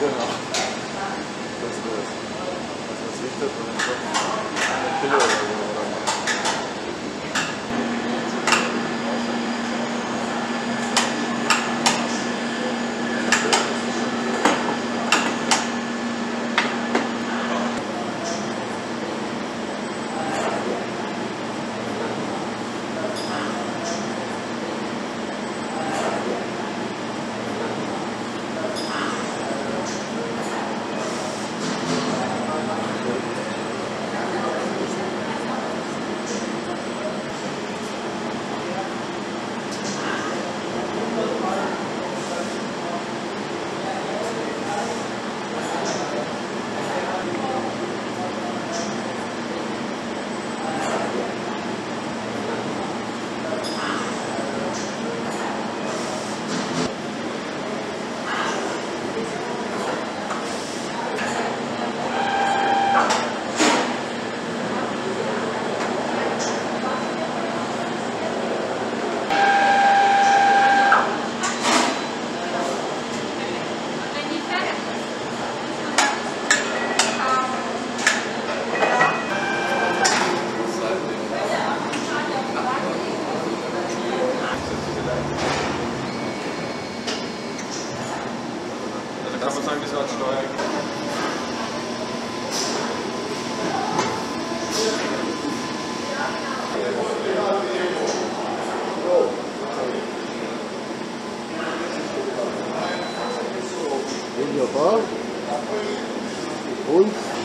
Genau. Das ist das. Das ist wichtig. 2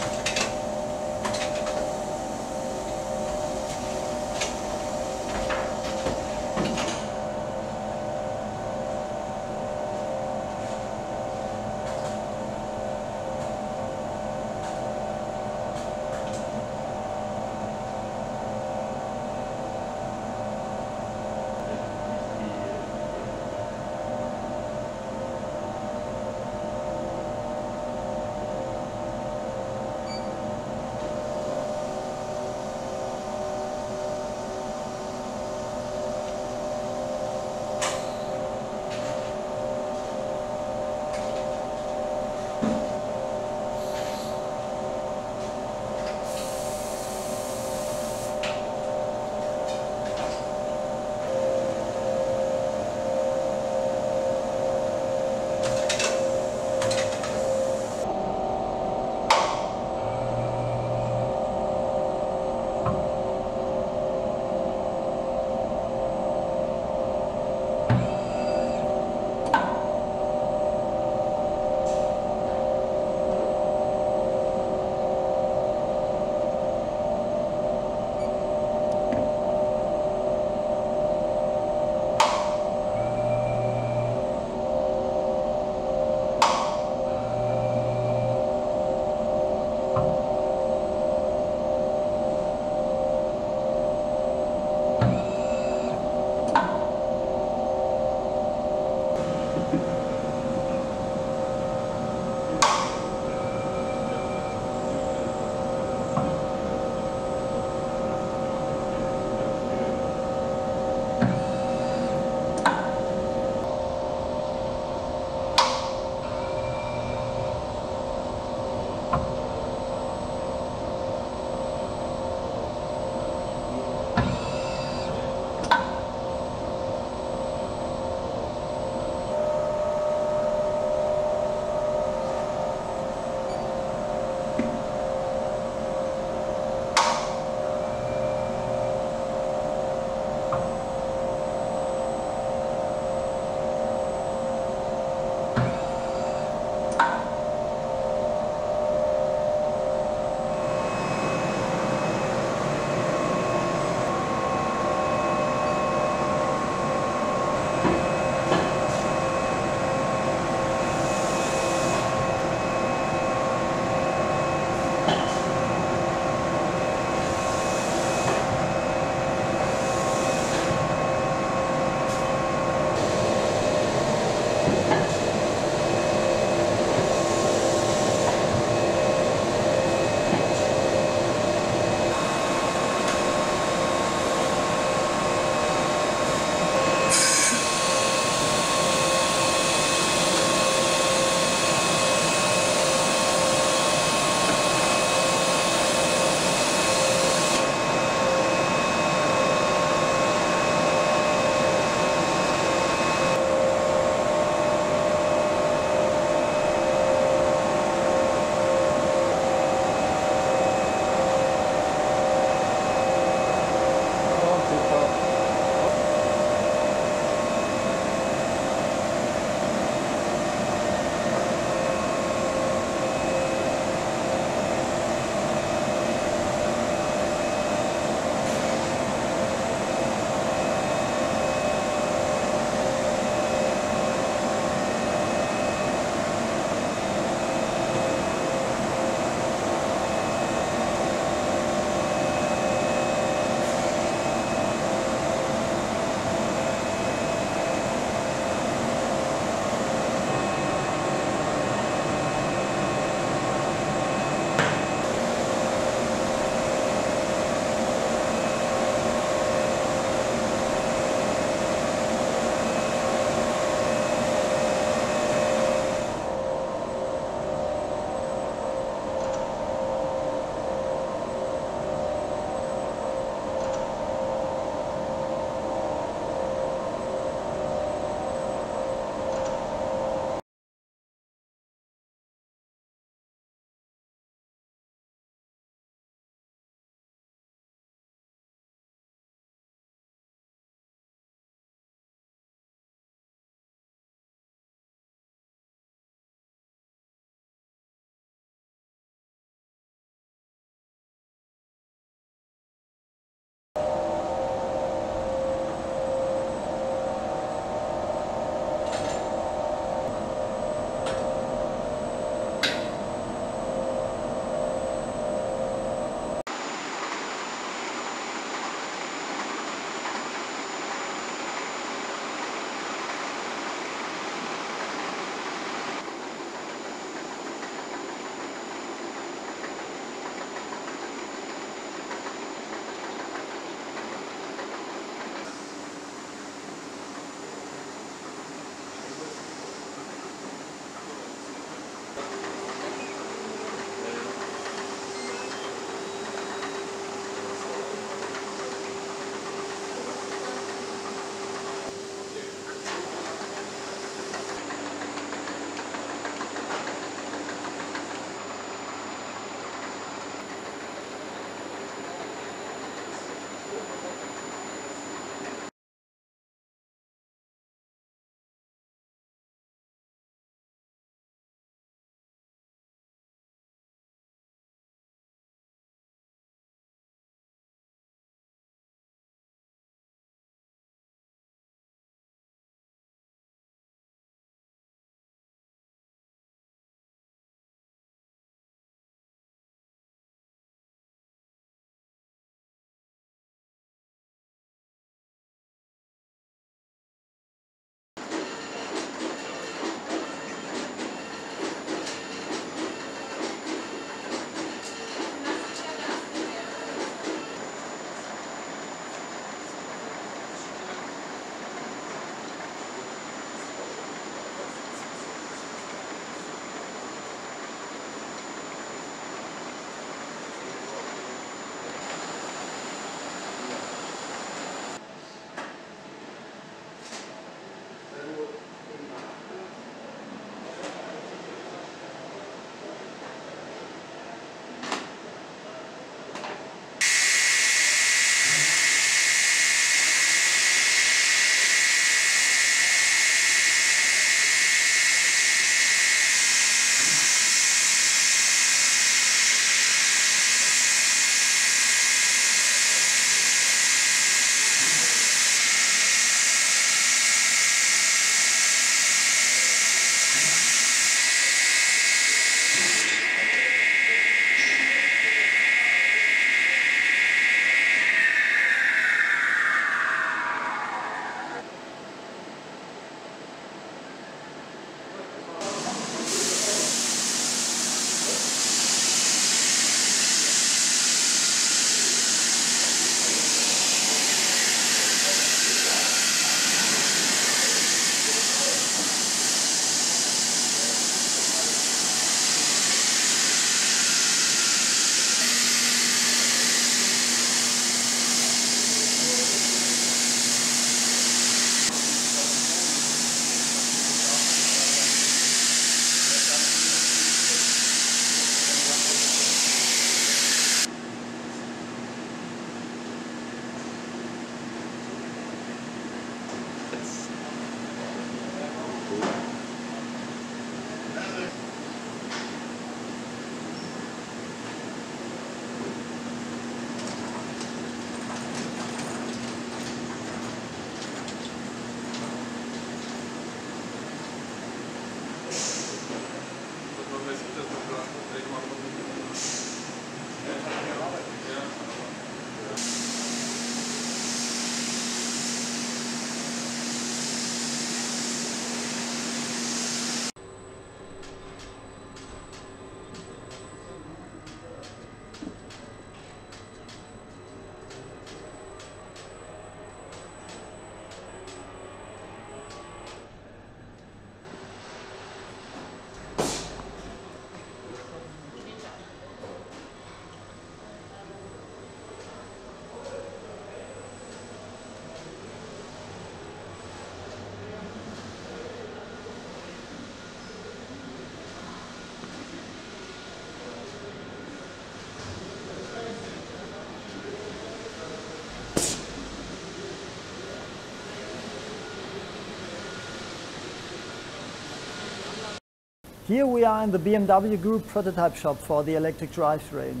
Here we are in the BMW Group prototype shop for the electric drivetrain.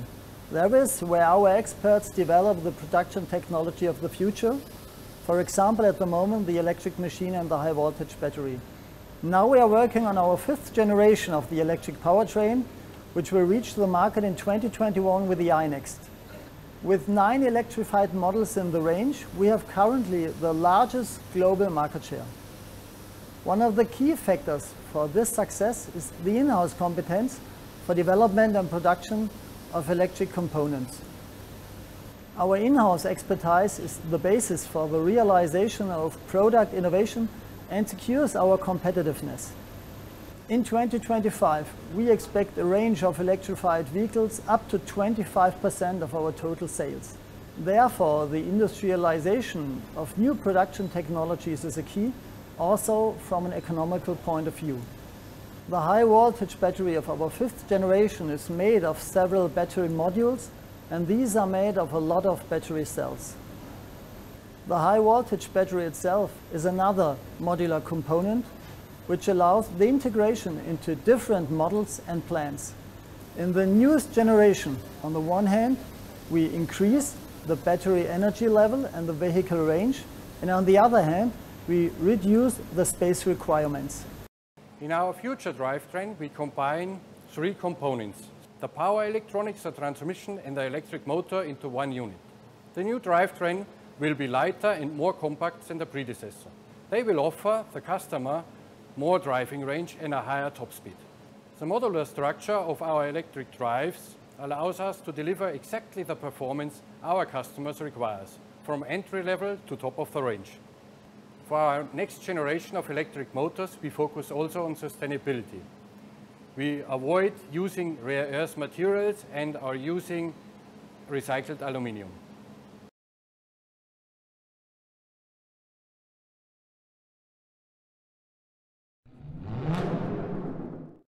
There is where our experts develop the production technology of the future. For example, at the moment, the electric machine and the high voltage battery. Now we are working on our fifth generation of the electric powertrain, which will reach the market in 2021 with the iNEXT. With nine electrified models in the range, we have currently the largest global market share. One of the key factors for this success is the in-house competence for development and production of electric components. Our in-house expertise is the basis for the realization of product innovation and secures our competitiveness. In 2025, we expect a range of electrified vehicles up to 25% of our total sales. Therefore, the industrialization of new production technologies is a key also from an economical point of view. The high voltage battery of our fifth generation is made of several battery modules and these are made of a lot of battery cells. The high voltage battery itself is another modular component which allows the integration into different models and plans. In the newest generation, on the one hand, we increase the battery energy level and the vehicle range, and on the other hand, we reduce the space requirements. In our future drivetrain, we combine three components. The power electronics, the transmission and the electric motor into one unit. The new drivetrain will be lighter and more compact than the predecessor. They will offer the customer more driving range and a higher top speed. The modular structure of our electric drives allows us to deliver exactly the performance our customers requires, from entry level to top of the range. For our next generation of electric motors, we focus also on sustainability. We avoid using rare earth materials and are using recycled aluminium.